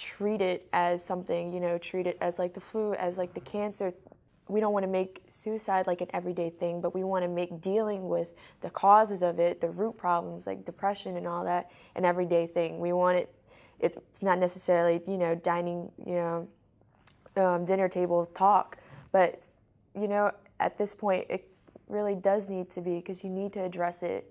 treat it as something, you know, treat it as like the flu, as like the cancer. We don't want to make suicide like an everyday thing, but we want to make dealing with the causes of it, the root problems like depression and all that, an everyday thing. We want it. It's not necessarily, you know, dining, you know, um, dinner table talk, but you know, at this point, it really does need to be because you need to address it